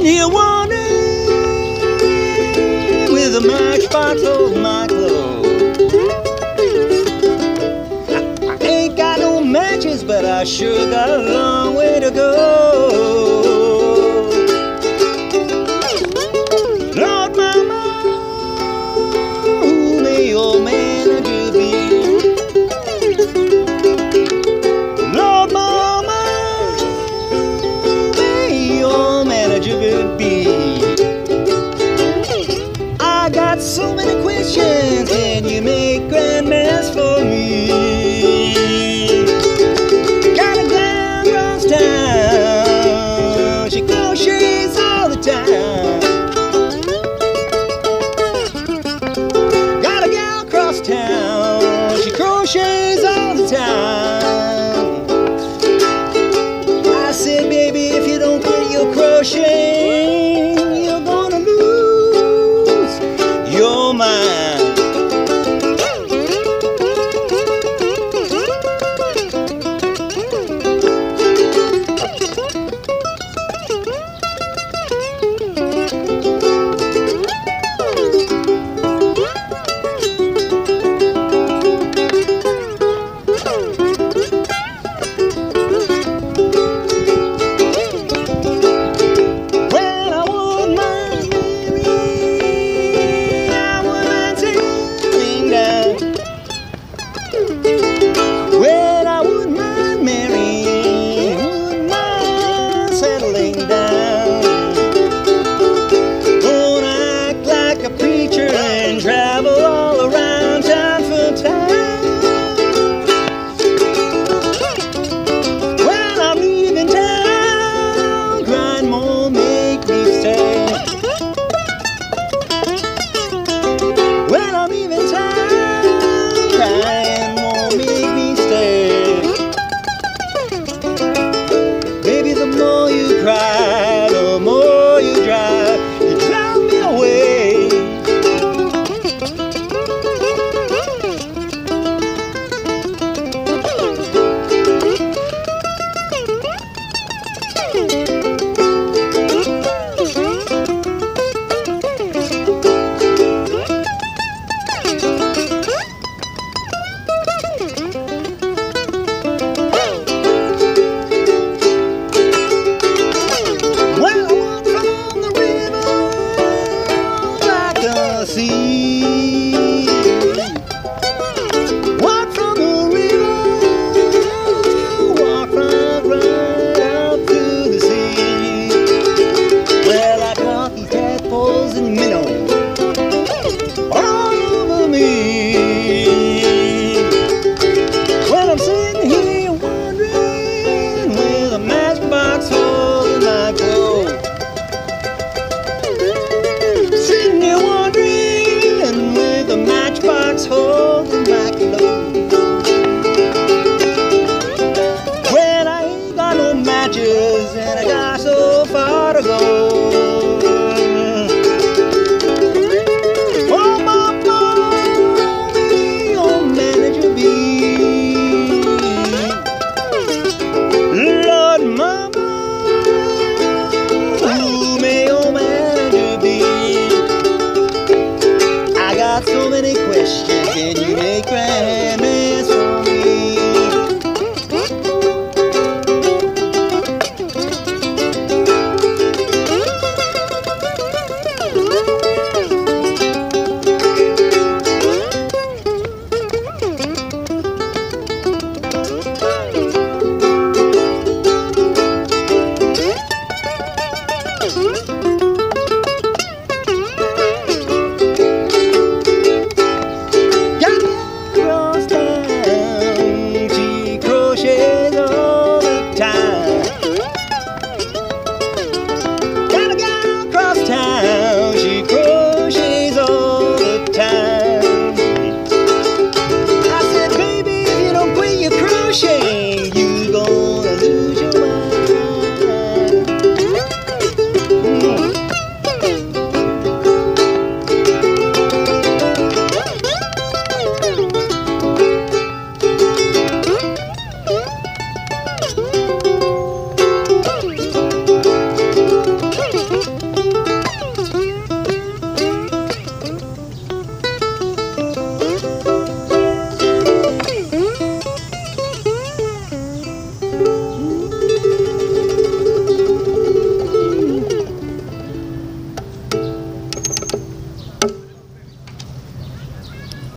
when you want with a matchbox of my clothes. I, I ain't got no matches, but I sure got a.